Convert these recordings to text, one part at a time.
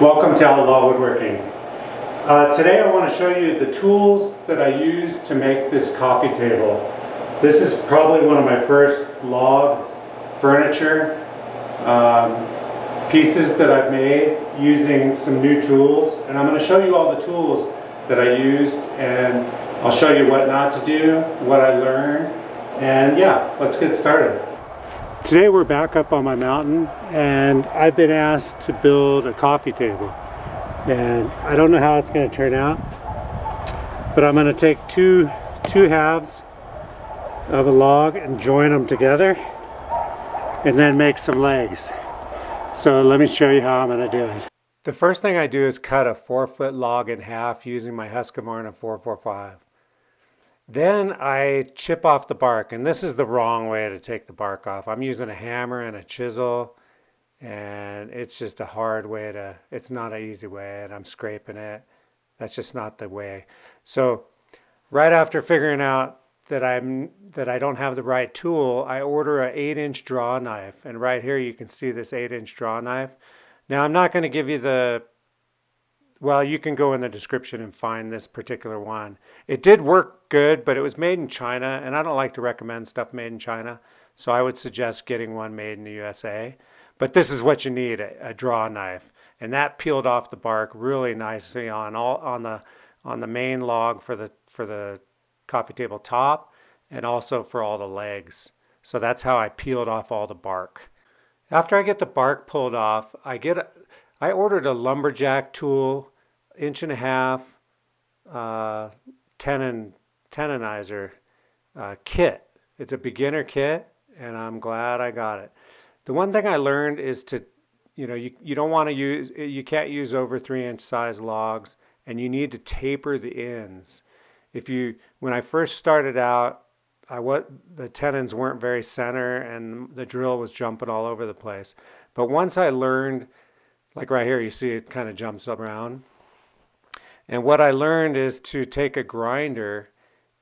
Welcome to Outlaw Woodworking. Uh, today I want to show you the tools that I used to make this coffee table. This is probably one of my first log furniture um, pieces that I've made using some new tools and I'm going to show you all the tools that I used and I'll show you what not to do, what I learned and yeah, let's get started. Today we're back up on my mountain and I've been asked to build a coffee table and I don't know how it's going to turn out but I'm going to take two two halves of a log and join them together and then make some legs. So let me show you how I'm going to do it. The first thing I do is cut a four foot log in half using my Husqvarna 445. Then I chip off the bark, and this is the wrong way to take the bark off. I'm using a hammer and a chisel, and it's just a hard way to, it's not an easy way, and I'm scraping it. That's just not the way. So right after figuring out that I'm that I don't have the right tool, I order an eight inch draw knife. And right here you can see this eight inch draw knife. Now I'm not going to give you the well, you can go in the description and find this particular one. It did work good, but it was made in China, and I don't like to recommend stuff made in China, so I would suggest getting one made in the USA. But this is what you need, a, a draw knife. And that peeled off the bark really nicely on all on the on the main log for the for the coffee table top and also for all the legs. So that's how I peeled off all the bark. After I get the bark pulled off, I get I ordered a lumberjack tool, inch and a half, uh, tenon, tenonizer uh, kit. It's a beginner kit, and I'm glad I got it. The one thing I learned is to, you know, you, you don't want to use, you can't use over three inch size logs, and you need to taper the ends. If you, when I first started out, I what the tenons weren't very center, and the drill was jumping all over the place. But once I learned like right here, you see it kind of jumps around. And what I learned is to take a grinder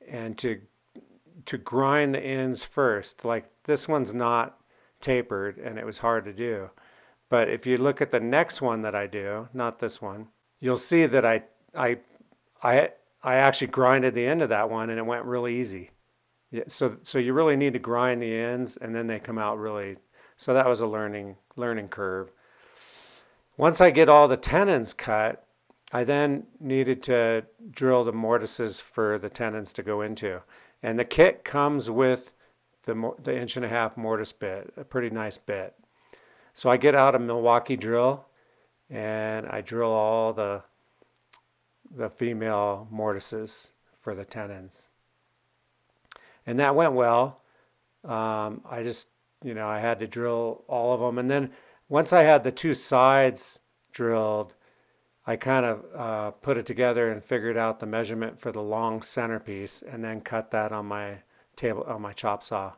and to to grind the ends first. Like this one's not tapered and it was hard to do. But if you look at the next one that I do, not this one, you'll see that I I I I actually grinded the end of that one and it went really easy. Yeah, so so you really need to grind the ends and then they come out really so that was a learning learning curve. Once I get all the tenons cut, I then needed to drill the mortises for the tenons to go into. And the kit comes with the, the inch and a half mortise bit, a pretty nice bit. So I get out a Milwaukee drill and I drill all the, the female mortises for the tenons. And that went well. Um, I just, you know, I had to drill all of them. And then once I had the two sides drilled, I kind of uh, put it together and figured out the measurement for the long centerpiece and then cut that on my table on my chop saw.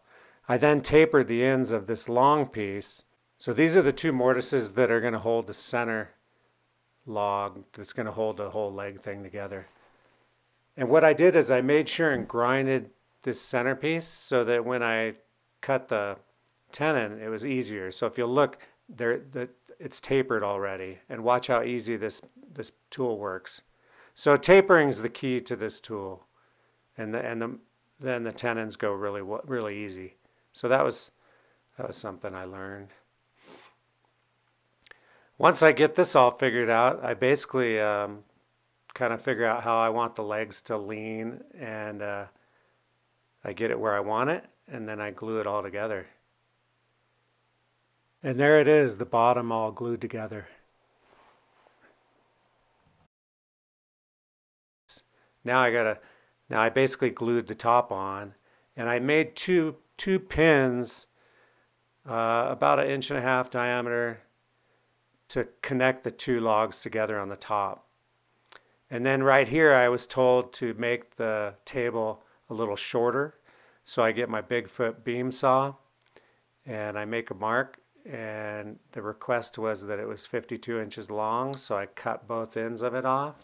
I then tapered the ends of this long piece. So these are the two mortises that are going to hold the center log that's going to hold the whole leg thing together. And what I did is I made sure and grinded this centerpiece so that when I cut the tenon, it was easier. So if you look, there the, it's tapered already and watch how easy this this tool works. So tapering is the key to this tool and the, and the, then the tenons go really really easy. So that was that was something I learned. Once I get this all figured out I basically um, kind of figure out how I want the legs to lean and uh, I get it where I want it and then I glue it all together and there it is, the bottom all glued together. Now I gotta, now I basically glued the top on and I made two, two pins uh, about an inch and a half diameter to connect the two logs together on the top. And then right here I was told to make the table a little shorter. So I get my Bigfoot beam saw and I make a mark and the request was that it was 52 inches long, so I cut both ends of it off.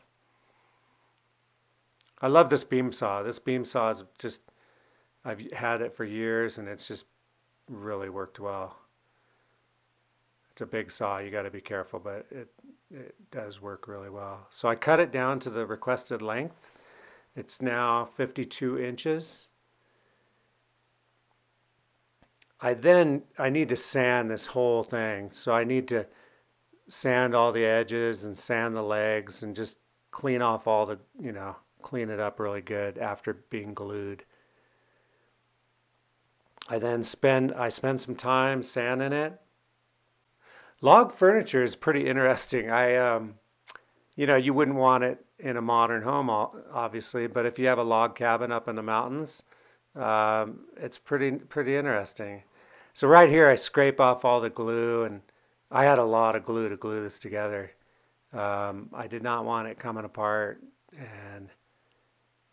I love this beam saw. This beam saw is just, I've had it for years and it's just really worked well. It's a big saw, you got to be careful, but it it does work really well. So I cut it down to the requested length. It's now 52 inches. I then, I need to sand this whole thing. So I need to sand all the edges and sand the legs and just clean off all the, you know, clean it up really good after being glued. I then spend, I spend some time sanding it. Log furniture is pretty interesting. I, um, you know, you wouldn't want it in a modern home, obviously, but if you have a log cabin up in the mountains, um, it's pretty pretty interesting. So right here, I scrape off all the glue, and I had a lot of glue to glue this together. Um, I did not want it coming apart, and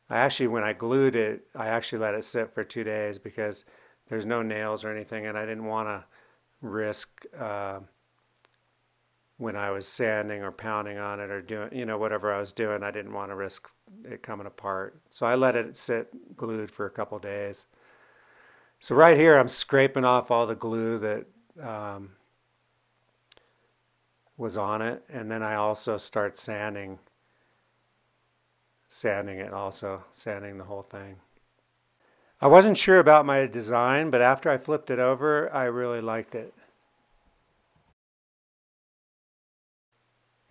I actually, when I glued it, I actually let it sit for two days because there's no nails or anything, and I didn't want to risk. Uh, when I was sanding or pounding on it or doing, you know, whatever I was doing, I didn't want to risk it coming apart. So I let it sit glued for a couple days. So right here, I'm scraping off all the glue that um, was on it. And then I also start sanding, sanding it also, sanding the whole thing. I wasn't sure about my design, but after I flipped it over, I really liked it.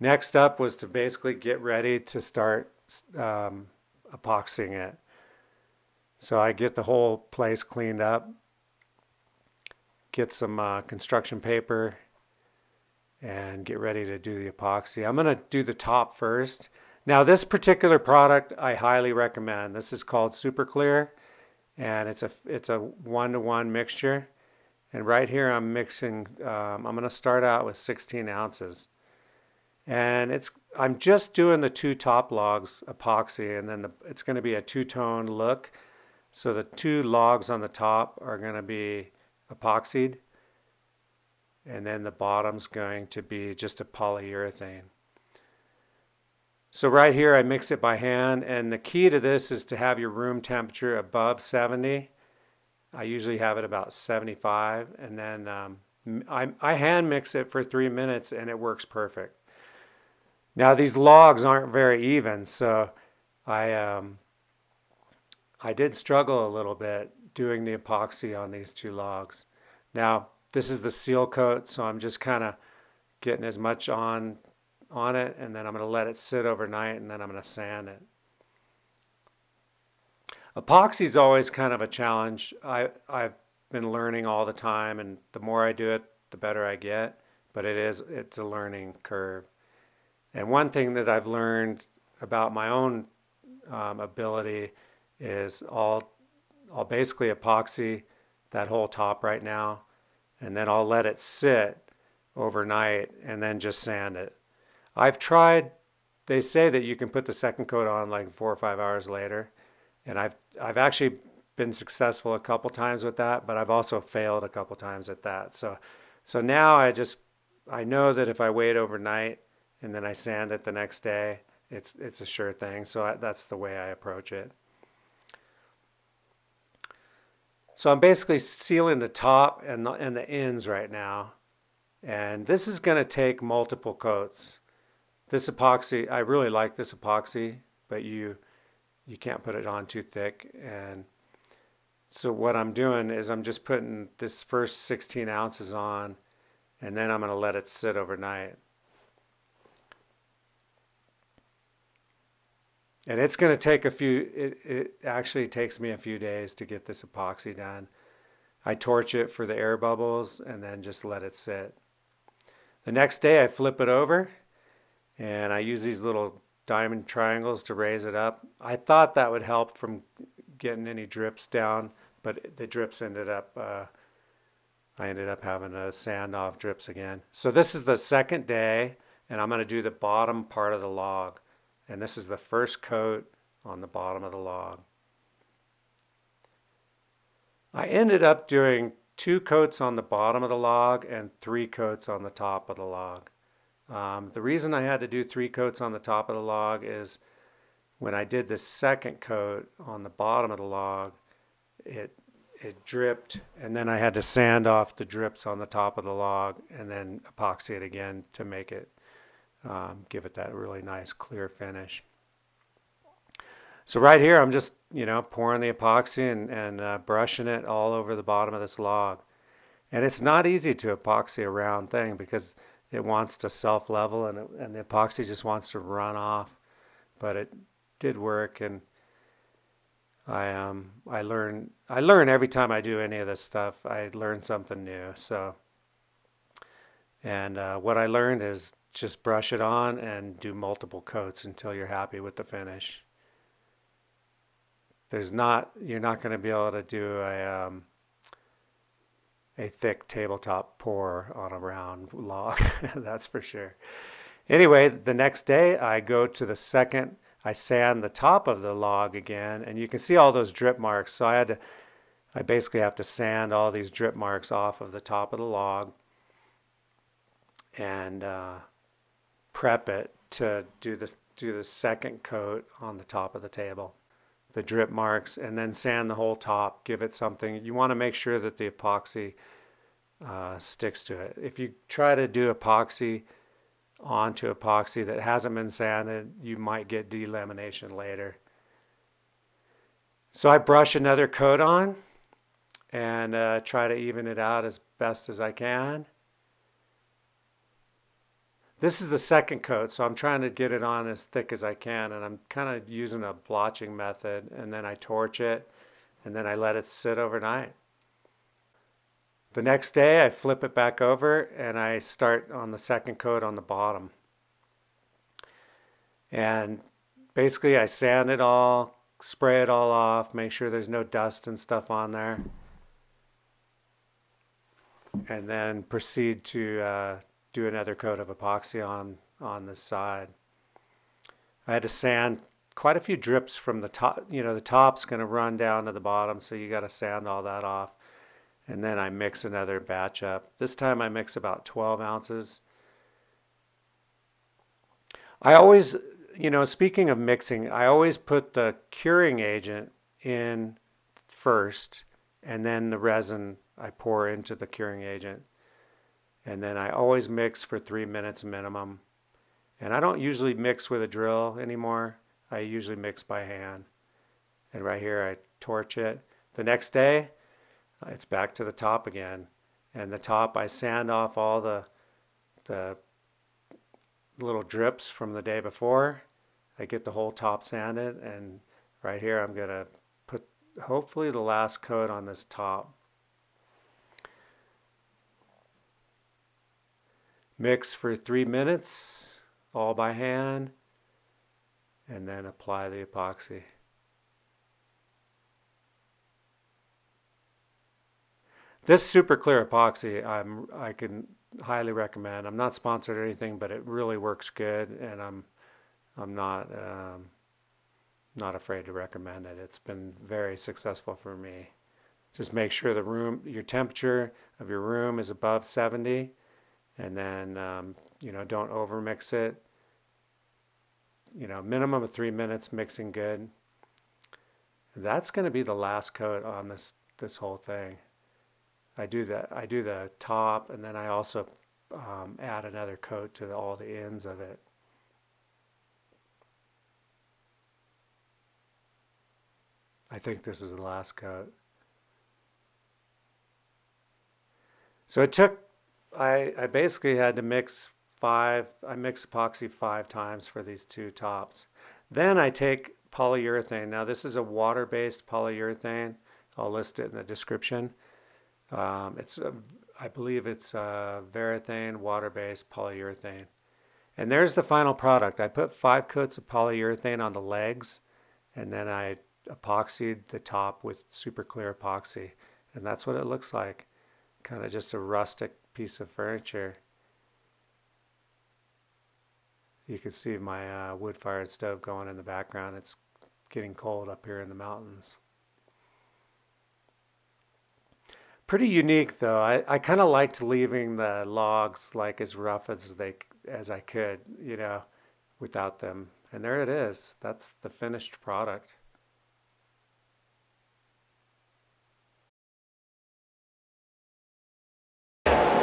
Next up was to basically get ready to start um, epoxying it. So I get the whole place cleaned up, get some uh, construction paper, and get ready to do the epoxy. I'm going to do the top first. Now this particular product I highly recommend. This is called Super Clear, and it's a it's a one-to-one -one mixture. And right here I'm mixing, um, I'm going to start out with 16 ounces. And it's I'm just doing the two top logs epoxy and then the, it's going to be a two-tone look. So the two logs on the top are going to be epoxied and then the bottom's going to be just a polyurethane. So right here I mix it by hand and the key to this is to have your room temperature above 70. I usually have it about 75 and then um, I, I hand mix it for three minutes and it works perfect. Now these logs aren't very even, so I um, I did struggle a little bit doing the epoxy on these two logs. Now this is the seal coat, so I'm just kind of getting as much on on it, and then I'm going to let it sit overnight, and then I'm going to sand it. Epoxy is always kind of a challenge. I I've been learning all the time, and the more I do it, the better I get. But it is it's a learning curve. And one thing that I've learned about my own um, ability is I'll, I'll basically epoxy that whole top right now, and then I'll let it sit overnight and then just sand it. I've tried, they say that you can put the second coat on like four or five hours later, and I've, I've actually been successful a couple times with that, but I've also failed a couple times at that. So, so now I just, I know that if I wait overnight, and then I sand it the next day. It's, it's a sure thing. So I, that's the way I approach it. So I'm basically sealing the top and the, and the ends right now. And this is going to take multiple coats. This epoxy, I really like this epoxy, but you, you can't put it on too thick. And so what I'm doing is I'm just putting this first 16 ounces on, and then I'm going to let it sit overnight. And it's going to take a few, it, it actually takes me a few days to get this epoxy done. I torch it for the air bubbles and then just let it sit. The next day I flip it over and I use these little diamond triangles to raise it up. I thought that would help from getting any drips down, but the drips ended up, uh, I ended up having to sand off drips again. So this is the second day and I'm going to do the bottom part of the log. And this is the first coat on the bottom of the log. I ended up doing two coats on the bottom of the log and three coats on the top of the log. Um, the reason I had to do three coats on the top of the log is when I did the second coat on the bottom of the log, it it dripped and then I had to sand off the drips on the top of the log and then epoxy it again to make it um, give it that really nice clear finish. So right here, I'm just, you know, pouring the epoxy and, and uh, brushing it all over the bottom of this log. And it's not easy to epoxy a round thing because it wants to self-level and, and the epoxy just wants to run off. But it did work and I um I learn I learn every time I do any of this stuff. I learn something new. So and uh, what I learned is just brush it on and do multiple coats until you're happy with the finish. There's not you're not going to be able to do a um, a thick tabletop pour on a round log. That's for sure. Anyway, the next day I go to the second, I sand the top of the log again, and you can see all those drip marks. So I had to, I basically have to sand all these drip marks off of the top of the log and uh, prep it to do the, do the second coat on the top of the table the drip marks and then sand the whole top, give it something. You want to make sure that the epoxy uh, sticks to it. If you try to do epoxy onto epoxy that hasn't been sanded, you might get delamination later. So I brush another coat on and uh, try to even it out as best as I can. This is the second coat, so I'm trying to get it on as thick as I can, and I'm kind of using a blotching method, and then I torch it, and then I let it sit overnight. The next day, I flip it back over, and I start on the second coat on the bottom. And basically, I sand it all, spray it all off, make sure there's no dust and stuff on there, and then proceed to uh, do another coat of epoxy on on the side. I had to sand quite a few drips from the top. You know, the top's going to run down to the bottom, so you got to sand all that off. And then I mix another batch up. This time I mix about 12 ounces. I always, you know, speaking of mixing, I always put the curing agent in first, and then the resin I pour into the curing agent. And then I always mix for three minutes minimum. And I don't usually mix with a drill anymore. I usually mix by hand. And right here I torch it. The next day, it's back to the top again. And the top, I sand off all the, the little drips from the day before. I get the whole top sanded. And right here, I'm going to put hopefully the last coat on this top. Mix for three minutes, all by hand, and then apply the epoxy. This super clear epoxy, I'm, I can highly recommend. I'm not sponsored or anything, but it really works good, and I'm, I'm not, um, not afraid to recommend it. It's been very successful for me. Just make sure the room, your temperature of your room is above 70 and then um, you know don't over mix it. You know minimum of three minutes mixing good. That's going to be the last coat on this this whole thing. I do that I do the top and then I also um, add another coat to the, all the ends of it. I think this is the last coat. So it took I, I basically had to mix five, I mix epoxy five times for these two tops. Then I take polyurethane. Now this is a water-based polyurethane. I'll list it in the description. Um, it's, a, I believe it's a Varathane water-based polyurethane. And there's the final product. I put five coats of polyurethane on the legs, and then I epoxied the top with super clear epoxy. And that's what it looks like. Kind of just a rustic piece of furniture. You can see my uh, wood-fired stove going in the background. It's getting cold up here in the mountains. Pretty unique though. I, I kind of liked leaving the logs like as rough as they as I could, you know, without them. And there it is. That's the finished product.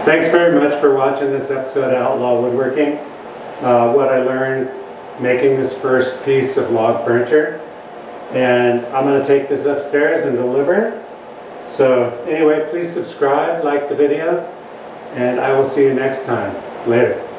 Thanks very much for watching this episode of Outlaw Woodworking. uh, what I learned making this first piece of log furniture. And I'm going to take this upstairs and deliver it. So anyway, please subscribe, like the video, and I will see you next time. Later.